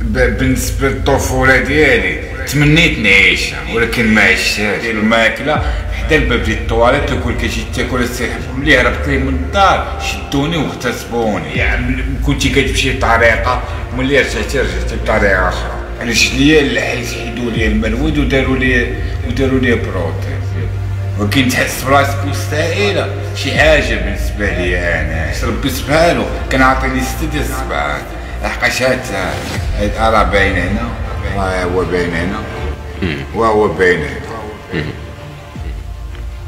بالنسبة للطفوله ديالي تمنيت نعيشها ولكن ما عشتهاش. الماكلة حدا الباب ديال الطواليت وكل كيجي تاكل السيح ملي هربت لي من الدار شدوني واغتصبوني. يعني كنتي كتمشي بطريقة ملي رجعتي رجعتي بطريقة أخرى. رجليا اللحيت حيدوا لي المنود وداروا لي وداروا لي prothèse ولكن تحس براسك مستعيلة شي حاجة بالنسبة لي أنا ربي سبحانه كان عاطيني ستة ديال السبعات هاد راه باين هنا هو باين هنا وهو باين هنا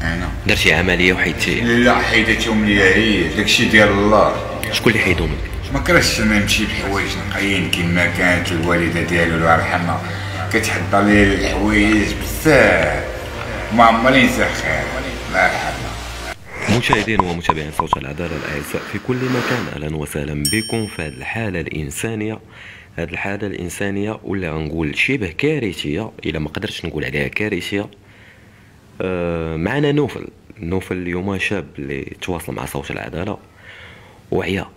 هنا درت شي عملية وحيدتي. لا حيدتهم لي هي. داكشي ديال الله. شكون اللي حيدهم؟ لك ما كرهتش أنا نمشي بحوايج نقيين كيما كانت الوالدة ديالو الله يرحمها. كتحضر لي الحوايج بزاف. ما عمري ننسى خير. مشاهدين ومتابعين صوت العدالة الأعزاء في كل مكان. أهلا وسهلا بكم في هذه الحالة الإنسانية. هذه الحالة الإنسانية ولا غنقول شبه كارثية إلا ما قدرتش نقول عليها كارثية. آه، معنا نوفل. نوفل اليوم شاب اللي تواصل مع صوت العدالة. وعيا.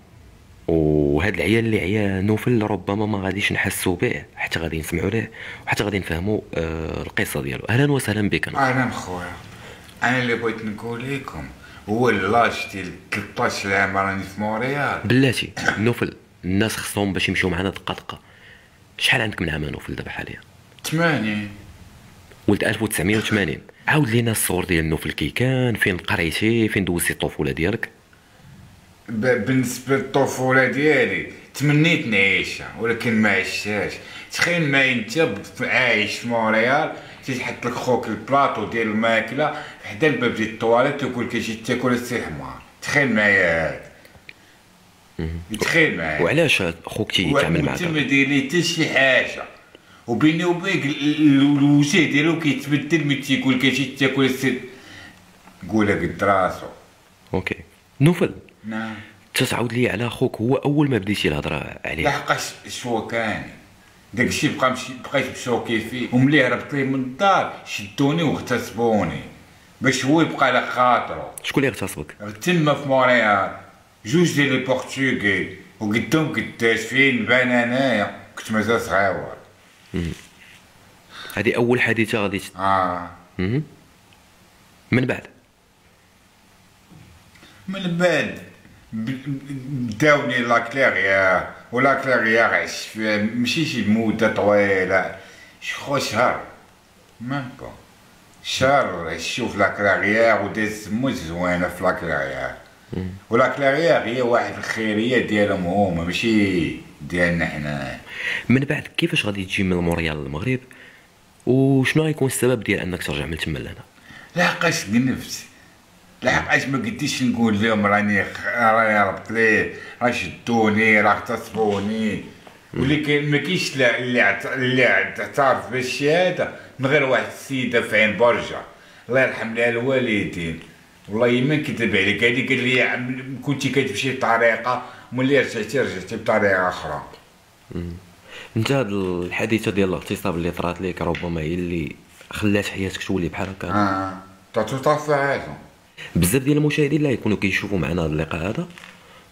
وهاد العيا اللي عيا نوفل ربما ما غاديش نحسوا به حتى غادي نسمعوا له وحتى غادي نفهموا آه، القصة ديالو. أهلا وسهلا بك. أهلا خويا. أنا اللي بغيت نقول لكم هو l'âge ديال 13 عام راني في مونريال. بلاتي نوفل الناس خصهم باش يمشيو معنا دقه دقه شحال عندك من عام نوفل دابا حاليا؟ ثمانية. ولد 1980 عاود لينا الصور ديال نوفل كي كان فين قريتي فين دوزتي الطفولة ديالك؟ بالنسبة للطفولة ديالي تمنيت نعيشها ولكن ما عشتهاش. تخيل ما انت عايش في تيحط لك خوك البلاطو ديال الماكلة حدا الباب ديال الطواليت ويقول لك أجي تاكل السي حمار تخيل معايا هاد. تخيل معايا. وعلاش خوك تيتعامل معاك؟ ما داير حتى شي حاجة. وبيني وبينك ال- ال- الوجه ديالو كيتبدل ملي تيقول لك أجي تاكل السي قولها قد راسو. OK. نوفل. نعم. تتعاود لي على خوك هو أول ما بديتي الهضرة عليه؟ لحقاش شو كان. داكشي بقى مشي بقيت مشوكي فيه وملي هربت لي من الدار شدوني واغتصبوني. باش هو يبقى على خاطرو. شكون اللي اغتصبك؟ تما في مونريال جوج ديال لي بورتوغي وقدام قداش فين بان انايا كنت مازال صغير هذه أول حادثة غادي آه. من بعد؟ من بعد. ب- داوني لا كليغيا ولا عشت فيها ماشي شي مده طويله شخو شهر. ما با شهر شوف لا كليغيا وداز موت زوينة في لا كليغيا ولا كليغيا هي واحد الخيرية ديالهم هما ماشي ديالنا حنا. من بعد كيفاش غادي تجي من موريال للمغرب؟ وشنو غيكون السبب ديال أنك ترجع من تما لهنا؟ لحقاش قنفت لحقاش ما قديش نقول لهم راني راني ربط ليه راه شدوني راه اغتصبوني واللي كاين ما كاينش اللي اللي اعترف بالشهاده من غير واحد السيدة في عين برجه الله يرحم لها الوالدين. والله ما نكذب عليك هذه قال لي كنتي كتمشي بطريقة ملي رجعتي رجعتي بطريقة أخرى. انت هاد الحادثه ديال الاغتصاب اللي طرات لك ربما هي اللي خلات حياتك تولي بحال هكا. آه. تعطو طرف عادهم بزاف ديال المشاهدين اللي غيكونوا كيشوفوا معنا هذا اللقاء هذا.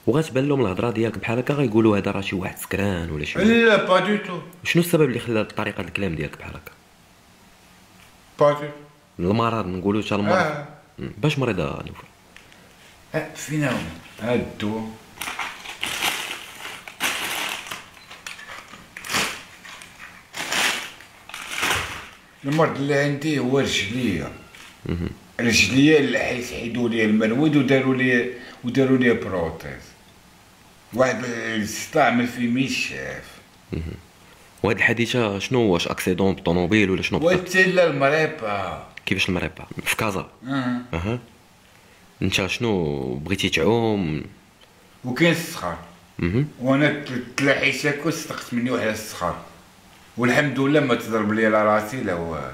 وغتبان لهم الهضرة ديالك بحال هكا غيقولوا هذا راه شي واحد سكران ولا شي واحد. لا pas du tout شنو السبب اللي خلى طريقة الكلام ديالك بحال هكا؟ با دو المرض نقولوا حتى المرض. آه. باش مريضة نوفل ها فين هو هاد الدواء المرض اللي عندي هو رجليا رجليا اللي حيت حيدوا لي المنود وداروا لي وداروا لي بروتيز. واحد الاستعمل في ميشاف وهاد الحادثه شنو واش أكسيدون بالطوموبيل ولا شنو بالضبط؟ وتلا المريبة. كيفاش المريبة؟ في كازا. آه. أها. أنت شنو بغيتي تعوم؟ وكاين الصخر. وأنا تلاحيت هكا وصدقت مني واحد الصخر والحمد لله ما تضرب لي على راسي لا والو.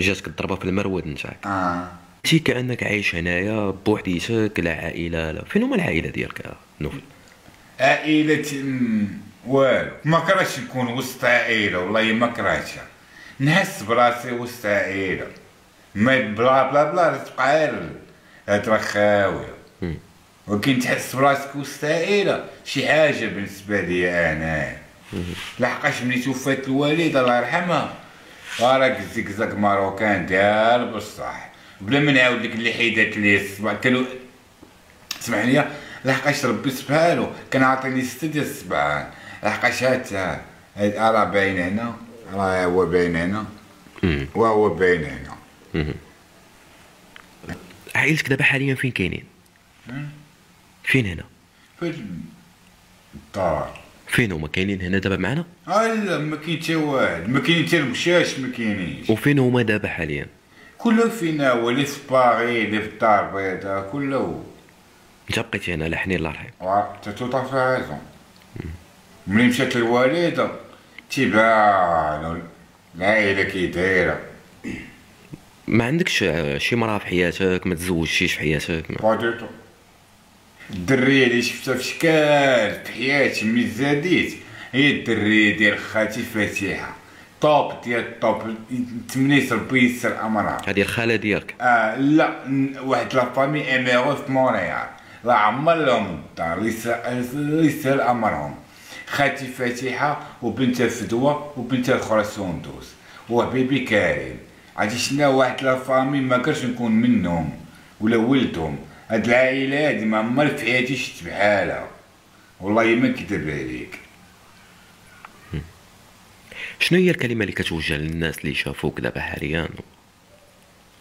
جاتك الضربه في المرود نتاعك. آه. انت كأنك عايش هنايا بوحديتك لا عائلة لا. فين هما العائلة ديالك يا نوفل؟ عائلة أمم، والو. ما كرهتش نكون وسط عائلة والله ما كرهتها نحس براسي وسط عائلة. ما بلا بلا بلا تبقى غير راه خاوية. ولكن تحس براسك وسط عائلة. شي حاجة بالنسبة لي أنا. لحقاش ملي توفات الوالده الله يرحمها راك الزقزاق ماروكان دار بصح بلا ما نعاود لك اللي حيدات لي الصباح كانوا اسمح لي لحقاش ربي سبحانه كان عاطيني ستة ديال السبعان لحقاش هاد هاد راه باين هنا راه هو باين هنا وهو باين هنا عائلتك دابا حاليا فين كاينين فين هنا في الدار فين هما؟ كاينين هنا دابا معنا؟ لا ما كاين حتى واحد ما كاين حتى المشاش ما كاينينش. وفين هما دابا حاليا؟ كله فينا هو؟ اللي في باغي اللي في الدار البيضاء كله انت بقيتي هنا لحنين الله يرحم انت توطا في رازون ملي مشات الوالده تيبان العائلة كي دايرة. ما عندكش شي مراه في حياتك؟ ما تزوجتيش في حياتك؟ ما- pas du tout الدريه اللي شفتها في شكال في حياتي ملي زاديت هي الدريه ديال خالتي فاتحه طوب ديال الطوب تمنيت ربي يسر امرها هذه الخالة ديالك. آه لا واحد la famille اميرو في مونريال لا عمر لهم الدار يسهل امرهم خالتي فاتحة وبنتها فدوه وبنتها الاخرى سندوس وحبيبي كريم. عرفتي شنو واحد لا فامي ما كرش نكون منهم ولا ولدهم. هاد العائلة هادي ما عمر في حياتي شفت بحالها والله ما نكذب عليك شنو هي الكلمة اللي كتوجه للناس اللي شافوك دابا حاليا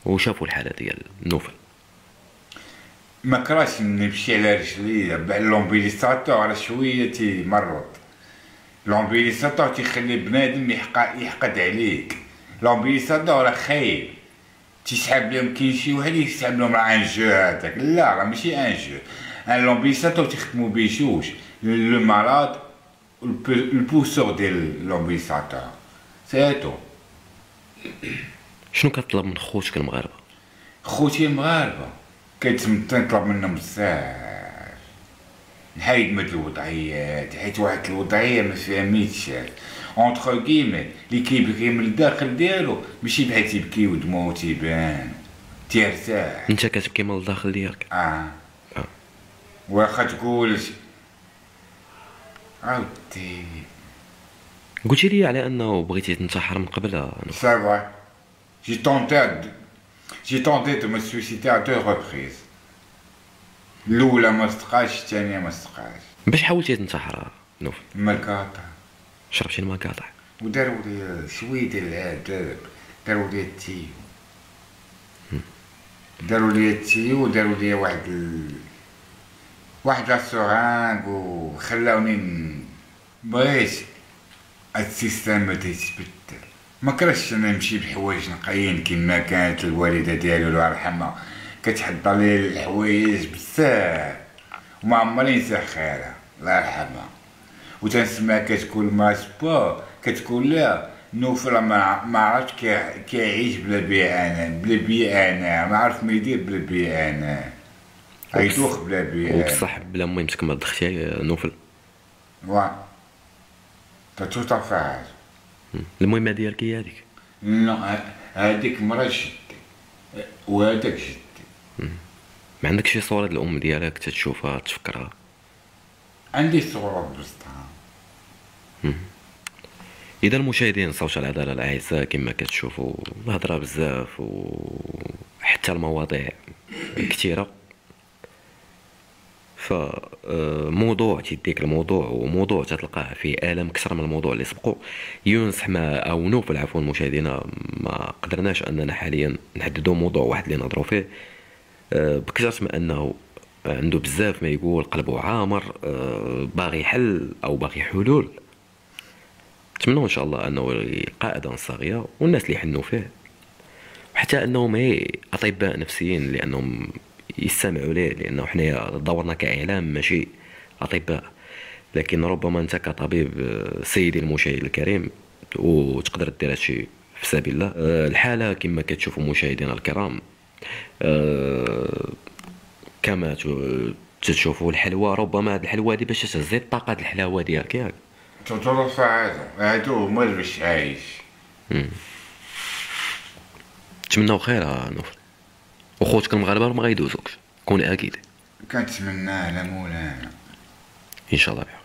وشافوا الحالة ديال نوفل ما كراش نمشي على رجلي لومبيليساتور على شوية تيمرض. لومبيليساتور تيخلي بنادم يحق يحقد عليك. لومبيليساتور راه خايب. تيسحب لهم كاين شي واحد يسحب لهم راه ان جو هذاك؟ لا راه ماشي ان جو. ان لومبيليساتور تيخدموا بيه جوج. لو مالاد البوسور ديال لومبيليساتور سيتو شنو كطلب من خوتك المغاربة؟ خوتي المغاربة. كيتمتن نطلب منهم بزاف. نحيد من الوضعيات حيت واحد الوضعية ما فهميتش اونتخ كيمي اللي كيبكي من الداخل ديالو ماشي بحال تيبكي ودموعو تيبان تيرتاح انت كتبكي من الداخل ديالك آه آه. واخا تقول عاودتي قلتي لي على انه بغيتي تنتحر من قبل à deux- j'ai tenté de me suicider à deux reprises. الأولى ما استقاش الثانية ما استقاش باش حاولتي تنتحر نوفل المكاطع شربتي الماء قاطع. وداروا لي شوية ديال العذاب داروا لي ال tuyau داروا لي ال tuyau وداروا لي واحد ال... واحد la seringue وخلاوني بغيت هاد ال système بدا يتبدل ما كرهتش أنا نمشي بحوايج نقيين كما كانت الوالدة ديالي الله يرحمها. كتحضر لي الحوايج بزاف. وما عمري ننسى خيرها. الله يرحمها. وتنسمع كتقول ما سبا. كتقول لا نوفل ما ما عرفتش كي- كيعيش بلا بي أنا بلا بي أنا. ما عرف ما يدير بلا بي أنا. عيطوخ بلا بي أنا. وبصح بلا مهمتك ما دختي آه، نوفل؟ وا تتوتا فاعل المهمه ديالك هي هذيك. لا هذيك مرة جدي وهذاك جدي ما عندك شي صورة ديال الأم ديالك تتشوفها تفكرها؟ عندي صورة بسطها إذا المشاهدين صوت العدالة الأعزاء كما كتشوفوا الهضرة بزاف وحتى المواضيع كثيره فموضوع تيديك الموضوع وموضوع تتلقاه فيه آلام كثر من الموضوع اللي سبقوا. يونس ما أو نوفل عفوا مشاهدينا ما قدرناش أننا حاليا نحددوا موضوع واحد اللي نهضروا فيه. آه، بكثرة ما أنه عنده بزاف ما يقول قلبه عامر آه، باغي حل أو باغي حلول. نتمنى إن شاء الله أنه يلقى اذان والناس اللي يحنوا فيه. وحتى أنهم هي أطباء نفسيين لأنهم يستمعوا ليه لأنه حنايا دورنا كإعلام ماشي أطباء. لكن ربما أنت كطبيب آه، سيدي المشاهد الكريم وتقدر دير هادشي في سبيل الله. آه، الحالة كما كتشوفوا مشاهدينا الكرام آه، كما تشوفوا الحلوى ربما هاد الحلوى هادي باش تهزي الطاقة الحلاوه ديالك ياك. تتوتا فاعل هادو هما باش عايش نتمناو خير نوفل وخوتك المغاربة ما غيدوزوكش كون أكيد. كنتمنى على مولانا. إن شاء الله. بحول